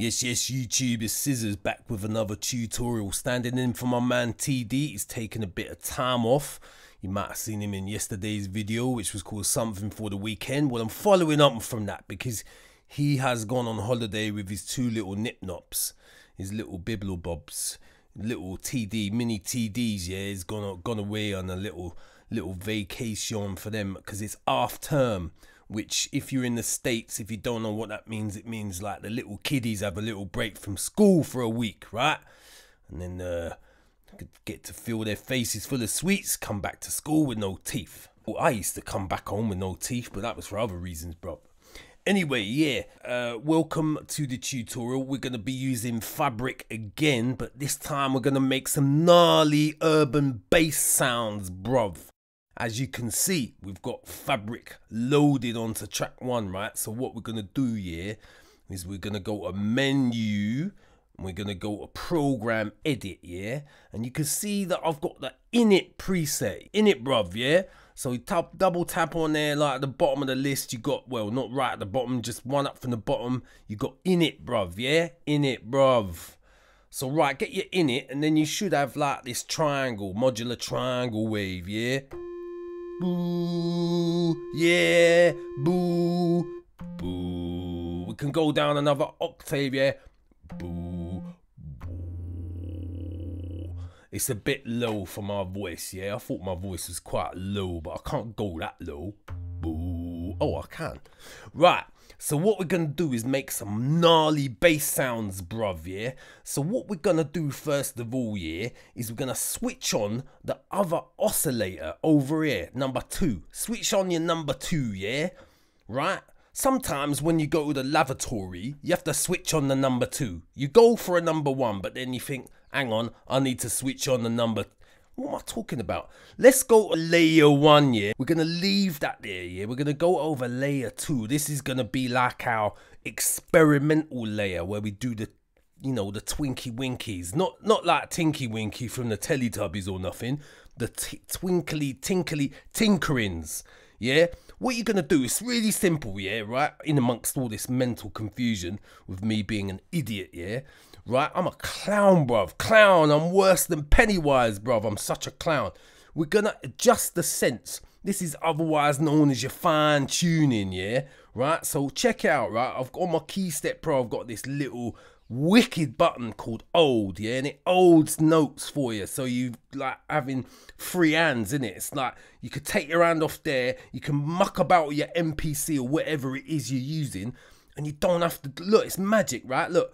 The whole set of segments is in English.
Yes, yes, YouTube is Scissors back with another tutorial. Standing in for my man TD. He's taking a bit of time off. You might have seen him in yesterday's video, which was called Something for the Weekend. Well, I'm following up from that because he has gone on holiday with his two little nipnops, his little bibblebobs, little TD, mini TDs. Yeah, he's gone gone away on a little little vacation for them because it's half term which if you're in the states if you don't know what that means it means like the little kiddies have a little break from school for a week right? And then uh get to fill their faces full of sweets come back to school with no teeth. Well i used to come back home with no teeth but that was for other reasons bro. Anyway yeah uh welcome to the tutorial. We're going to be using fabric again but this time we're going to make some gnarly urban bass sounds bruv as you can see, we've got fabric loaded onto track one, right? So what we're gonna do here is we're gonna go to menu, and we're gonna go to program edit, yeah? And you can see that I've got the init preset, init bruv, yeah? So you tap, double tap on there, like at the bottom of the list, you got, well, not right at the bottom, just one up from the bottom, you got init bruv, yeah? Init bruv. So right, get your init, and then you should have like this triangle, modular triangle wave, yeah? Boo. Yeah. Boo. Boo. We can go down another octave, yeah. Boo. Boo. It's a bit low for my voice, yeah. I thought my voice was quite low, but I can't go that low. Boo. Oh, I can. Right. So what we're gonna do is make some gnarly bass sounds, bruv, yeah? So what we're gonna do first of all, yeah, is we're gonna switch on the other oscillator over here, number two. Switch on your number two, yeah? Right? Sometimes when you go to the lavatory, you have to switch on the number two. You go for a number one, but then you think, hang on, I need to switch on the number what am I talking about? Let's go to layer one, yeah. We're gonna leave that there, yeah. We're gonna go over layer two. This is gonna be like our experimental layer where we do the you know the twinky winkies not not like tinky winky from the teletubbies or nothing the twinkly tinkly tinkerings yeah what you're gonna do It's really simple yeah right in amongst all this mental confusion with me being an idiot yeah right? I'm a clown, bruv. Clown. I'm worse than Pennywise, bruv. I'm such a clown. We're gonna adjust the cents. This is otherwise known as your fine tuning, yeah? Right? So check out, right? I've got on my KeyStep Pro, I've got this little wicked button called old yeah and it holds notes for you so you like having free hands in it it's like you could take your hand off there you can muck about your mpc or whatever it is you're using and you don't have to look it's magic right look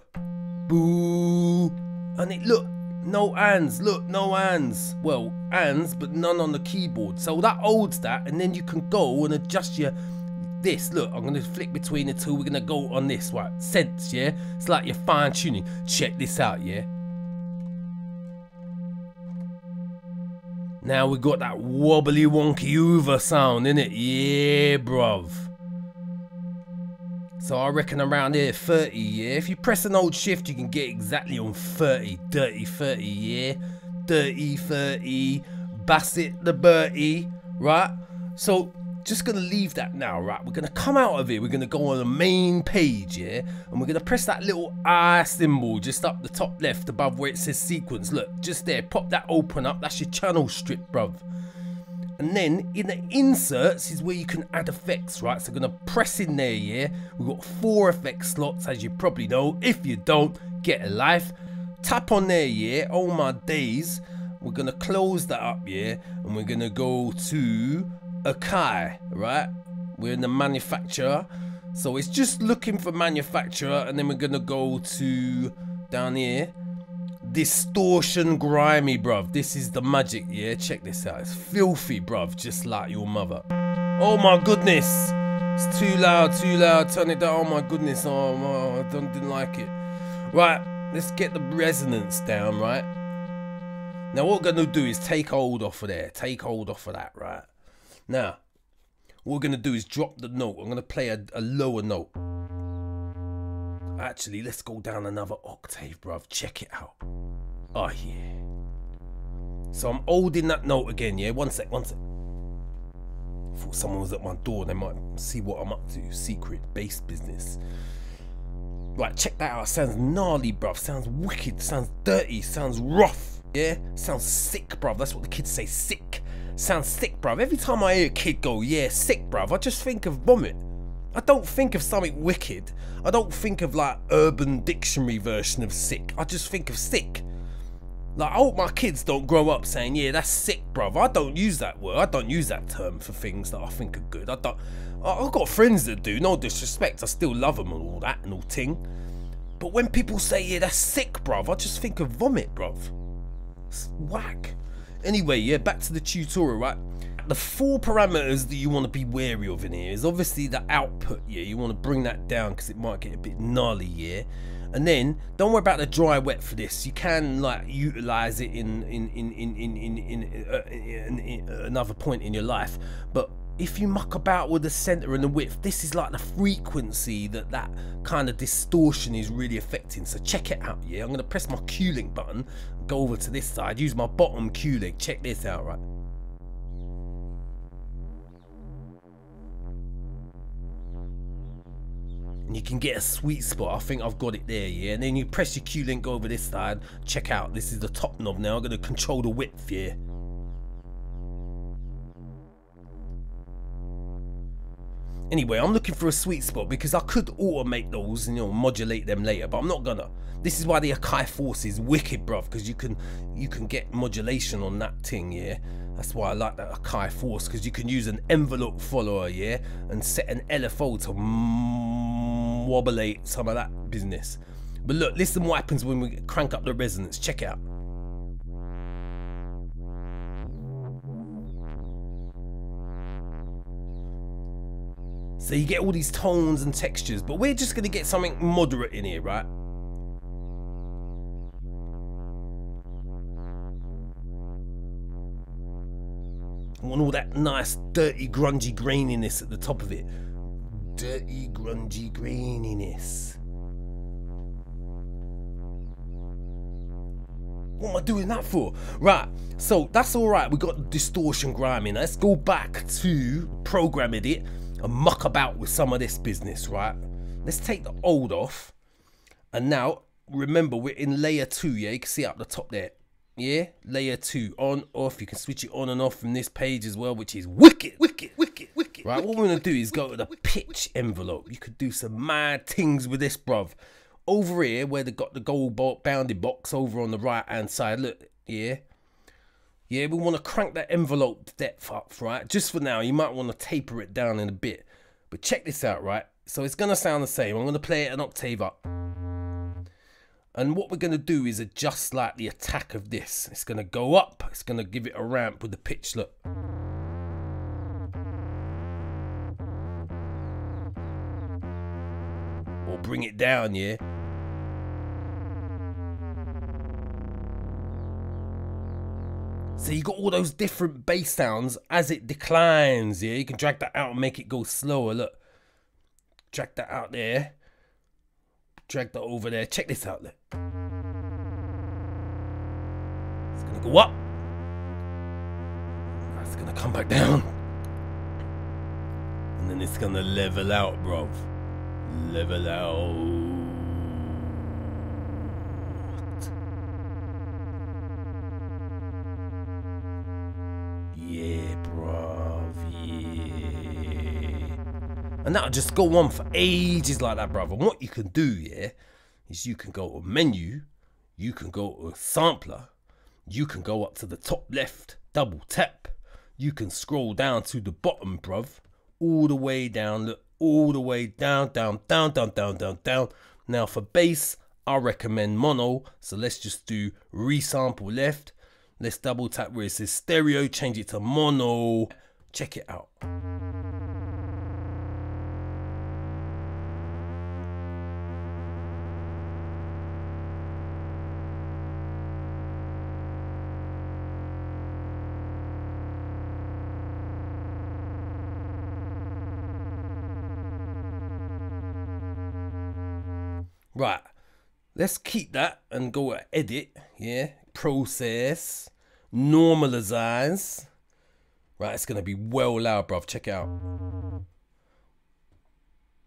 Boo. And it look, no hands, look, no hands. Well, hands, but none on the keyboard. So that holds that, and then you can go and adjust your this. Look, I'm gonna flick between the two. We're gonna go on this, right? Cents, yeah? It's like you're fine tuning. Check this out, yeah? Now we got that wobbly wonky Hoover sound in it. Yeah, bruv. So I reckon around here 30, yeah? If you press an old shift, you can get exactly on 30. Dirty 30, yeah? Dirty 30. Bassett the Bertie, right? So just gonna leave that now, right? We're gonna come out of it. We're gonna go on the main page, yeah? And we're gonna press that little I symbol just up the top left above where it says sequence. Look, just there. Pop that open up. That's your channel strip, bruv. And then in the inserts is where you can add effects, right? So I'm gonna press in there, yeah? We've got four effect slots, as you probably know. If you don't, get a life. Tap on there, yeah? Oh my days. We're gonna close that up, yeah? And we're gonna go to Akai, right? We're in the manufacturer. So it's just looking for manufacturer, and then we're gonna go to down here distortion grimy, bruv. This is the magic, yeah? Check this out. It's filthy, bruv, just like your mother. Oh my goodness. It's too loud, too loud. Turn it down. Oh my goodness. Oh, my, I don't, didn't like it. Right, let's get the resonance down, right? Now what we're going to do is take hold off of there. Take hold off of that, right? Now, what we're going to do is drop the note. I'm going to play a, a lower note. Actually, let's go down another octave, bruv. Check it out. Oh, yeah. So I'm holding that note again, yeah? One sec, one sec. Thought someone was at my door. They might see what I'm up to. Secret bass business. Right, check that out. Sounds gnarly, bruv. Sounds wicked. Sounds dirty. Sounds rough. Yeah? Sounds sick, bruv. That's what the kids say. Sick. Sounds sick, bruv. Every time I hear a kid go, yeah, sick, bruv, I just think of vomit. I don't think of something wicked. I don't think of like urban dictionary version of sick. I just think of sick. Like, I hope my kids don't grow up saying, yeah, that's sick, bruv. I don't use that word. I don't use that term for things that I think are good. I don't. I've got friends that do. No disrespect. I still love them and all that and all ting. But when people say, yeah, that's sick, bruv, I just think of vomit, bruv. It's whack. Anyway, yeah, back to the tutorial, right? The four parameters that you want to be wary of in here is obviously the output, yeah. You want to bring that down because it might get a bit gnarly, yeah? And then don't worry about the dry wet for this. You can like utilize it in in in in in in, in, uh, in, in another point in your life. But if you muck about with the center and the width this is like the frequency that that kind of distortion is really affecting. So check it out yeah? I'm going to press my q link button go over to this side use my bottom q link. Check this out right you can get a sweet spot. I think I've got it there, yeah. And then you press your Q link over this side. Check out, this is the top knob now. I'm gonna control the width, yeah. Anyway, I'm looking for a sweet spot because I could automate those and you know modulate them later, but I'm not gonna. This is why the Akai Force is wicked, bruv, because you can you can get modulation on that thing, yeah. That's why I like that Akai Force because you can use an envelope follower, yeah, and set an LFO to wobblate some of that business. But look, listen what happens when we crank up the resonance. Check out. So you get all these tones and textures, but we're just gonna get something moderate in here, right? I want all that nice, dirty, grungy graininess at the top of it dirty, grungy greeniness. What am I doing that for? Right, so that's alright, we got distortion grime in. Let's go back to program edit and muck about with some of this business, right? Let's take the old off. And now, remember, we're in layer 2, yeah? You can see up the top there. Yeah, layer 2, on, off. You can switch it on and off from this page as well, which is wicked, wicked, wicked, Right, what we're gonna do is go to the pitch envelope. You could do some mad things with this, bruv. Over here, where they got the gold bounded box over on the right hand side, look, yeah. Yeah, we want to crank that envelope depth up, right? Just for now, you might want to taper it down in a bit. But check this out, right? So it's going to sound the same. I'm going to play it an octave up. And what we're going to do is adjust like the attack of this. It's going to go up. It's going to give it a ramp with the pitch, look. Or bring it down, yeah? So you got all those different bass sounds as it declines, yeah? You can drag that out and make it go slower, look. Drag that out there. Drag that over there. Check this out, look. It's gonna go up. It's gonna come back down. And then it's gonna level out, bruv level out. Yeah, bruv, yeah. And that'll just go on for ages like that, bruv. And what you can do, yeah, is you can go to menu, you can go to sampler, you can go up to the top left, double tap, you can scroll down to the bottom, bruv, all the way down, look, all the way down, down, down, down, down, down, down. Now for bass, I recommend mono. So let's just do resample left. Let's double tap where it says stereo, change it to mono. Check it out. Right, let's keep that and go to edit, yeah, process, normalize. Right, it's gonna be well loud, bruv. Check it out.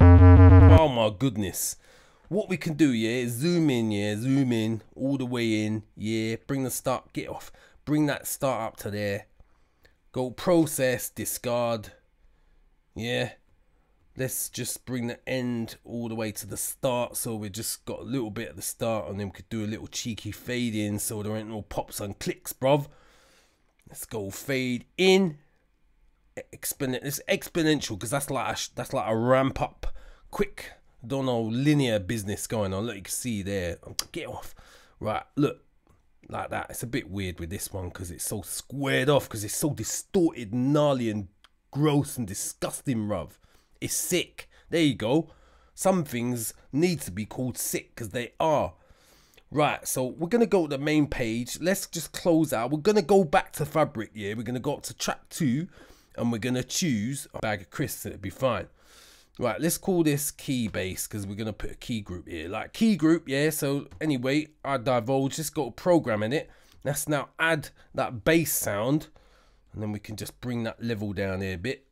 Oh my goodness. what we can do, yeah, zoom in, yeah, zoom in all the way in, yeah, bring the start, get off, bring that start up to there, go process, discard, yeah. Let's just bring the end all the way to the start, so we just got a little bit at the start, and then we could do a little cheeky fade in, so there ain't no pops and clicks, bruv. Let's go fade in. Exponent, it's exponential because that's like a, that's like a ramp up, quick don't know linear business going on. Look, you can see there. Get off. Right, look. Like that. It's a bit weird with this one because it's so squared off because it's so distorted, gnarly, and gross and disgusting, bruv. It's sick. There you go. Some things need to be called sick because they are. Right, so we're going to go to the main page. Let's just close out. We're going to go back to Fabric, here. We're going to go up to track two and we're going to choose a bag of crisps. and It'll be fine. Right, let's call this key base because we're going to put a key group here. Like key group, yeah. So anyway, I divulge, just got a program in it. Let's now add that bass sound. And then we can just bring that level down here a bit.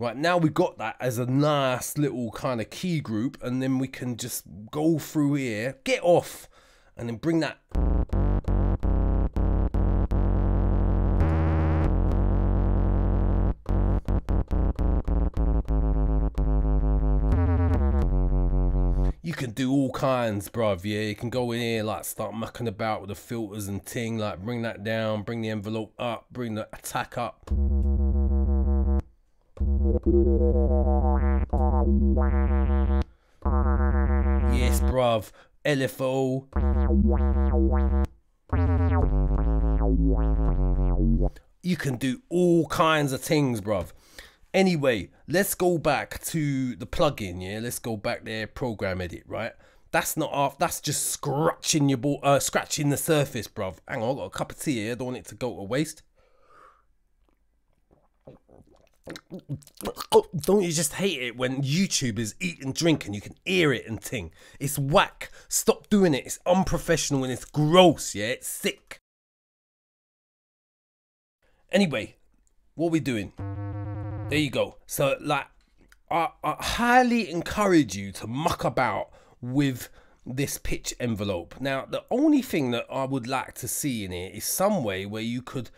Right, now we've got that as a nice little kind of key group. And then we can just go through here, get off, and then bring that you can do all kinds, bruv. Yeah, you can go in here, like, start mucking about with the filters and ting, like, bring that down, bring the envelope up, bring the attack up. Yes, bruv. LFO. You can do all kinds of things, bruv. Anyway, let's go back to the plugin. Yeah, let's go back there. Program edit. Right. That's not off. That's just scratching your ball, uh, scratching the surface, bruv. Hang on, I got a cup of tea here. I don't want it to go to waste. Oh, don't you just hate it when YouTubers eat and drink and you can hear it and ting? It's whack. Stop doing it. It's unprofessional and it's gross. Yeah, it's sick. Anyway, what we doing? There you go. So like I, I highly encourage you to muck about with this pitch envelope. Now, the only thing that I would like to see in it is some way where you could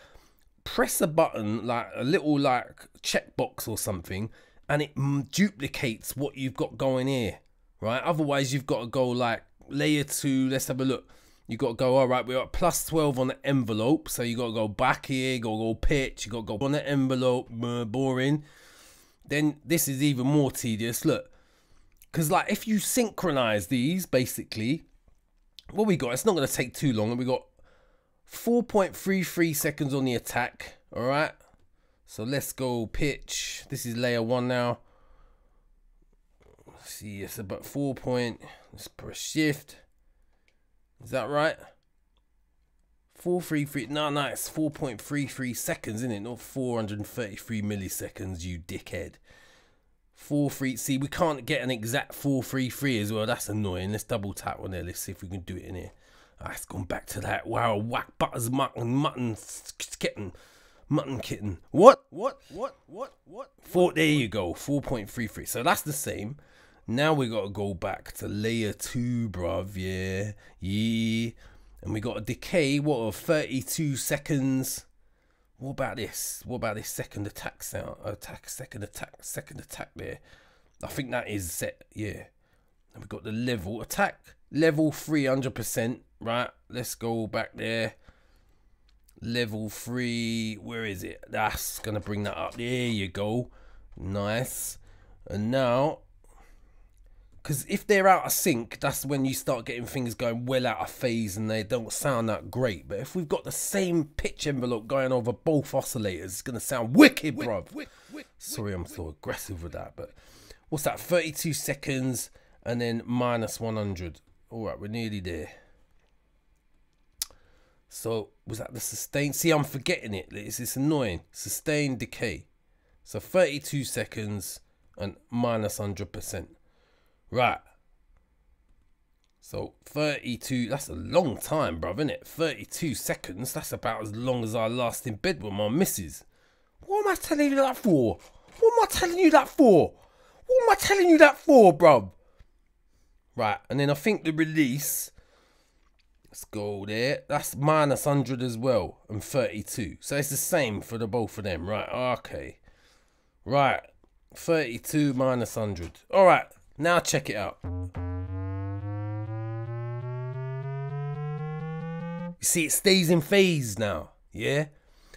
press a button, like a little like checkbox or something, and it duplicates what you've got going here, right? Otherwise, you've got to go like layer two. Let's have a look you got to go, all right, we're at plus 12 on the envelope. So you got to go back here, to go pitch, you got to go on the envelope, uh, boring. Then this is even more tedious. Look, because like if you synchronize these, basically, what we got, it's not going to take too long. And we got 4.33 seconds on the attack, all right? So let's go pitch. This is layer one now. Let's see, it's about 4 point, let's press shift. Is that right? 433. No, no, it's 4.33 seconds, isn't it? Not 433 milliseconds, you dickhead. 43. See, we can't get an exact 433 as well. That's annoying. Let's double tap on there. Let's see if we can do it in here. Ah, it's gone back to that. Wow, whack butters, mutton, mutton, kitten, mutton kitten. What? What? What? What? What? Four. There you go. 4.33. So that's the same. Now we got to go back to layer two, bruv. Yeah, yeah. And we got a decay. What of 32 seconds? What about this? What about this second attack sound? Attack, second attack, second attack there. I think that is set. Yeah. And we got the level attack level 300%. Right. Let's go back there. Level three. Where is it? That's gonna bring that up. There you go. Nice. And now because if they're out of sync, that's when you start getting things going well out of phase and they don't sound that great. But if we've got the same pitch envelope going over both oscillators, it's going to sound wicked, bruv. Sorry, I'm so aggressive with that. But what's that? 32 seconds and then minus 100. All right, we're nearly there. So was that the sustain? See, I'm forgetting it. It's, it's annoying. Sustain decay. So 32 seconds and minus 100%. Right. So 32, that's a long time, bruv, isn't it? 32 seconds, that's about as long as I last in bed with my missus. What am I telling you that for? What am I telling you that for? What am I telling you that for, bruv? Right, and then I think the release. Let's go there. That's minus 100 as well, and 32. So it's the same for the both of them. Right, okay. Right, 32 minus 100. All right, now check it out. You see, it stays in phase now, yeah?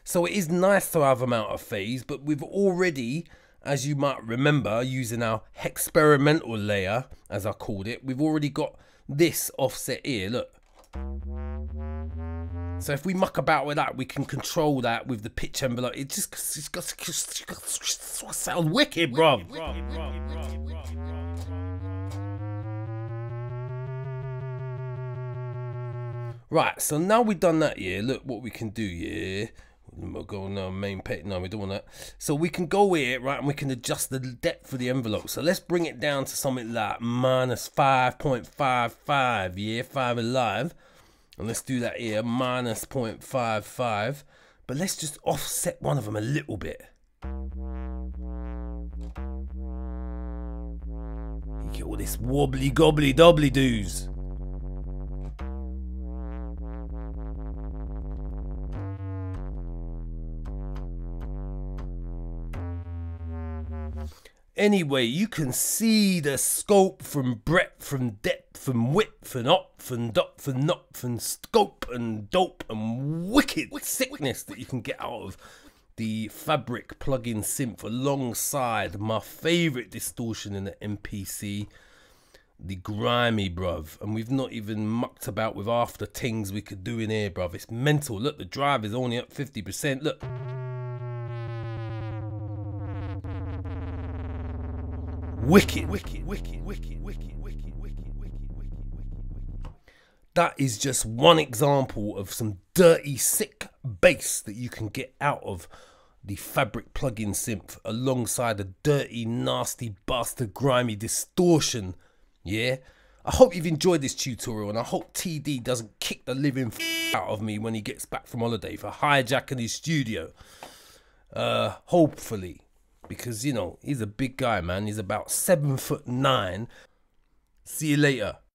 So it is nice to have them out of phase, but we've already, as you might remember, using our experimental layer, as I called it, we've already got this offset here, look. So if we muck about with that, we can control that with the pitch envelope. It just, it's got, it's got, wicked, bro. Right, so now we've done that, yeah, look what we can do, yeah. We'll go on our main page. No, we don't want that. So we can go here, right, and we can adjust the depth of the envelope. So let's bring it down to something like minus 5.55, yeah, 5 alive. And let's do that here, minus 0.55. But let's just offset one of them a little bit. You get all this wobbly gobbly dobbly doos. Anyway, you can see the scope from breadth, from depth, from width, and up, and up, and up, and scope, and dope, and wicked sickness that you can get out of the Fabric plugin synth alongside my favorite distortion in the MPC, the grimy bruv. And we've not even mucked about with after things we could do in here, bruv. It's mental. Look, the drive is only up 50%. Look. Wicked, wicked, wicked, wicked, wicked, wicked, wicked, wicked, wicked, wicked. That is just one example of some dirty, sick bass that you can get out of the Fabric plugin synth alongside a dirty, nasty, bastard, grimy distortion. Yeah? I hope you've enjoyed this tutorial and I hope TD doesn't kick the living out of me when he gets back from holiday for hijacking his studio. Uh, hopefully because you know he's a big guy, man. He's about seven foot nine. See you later.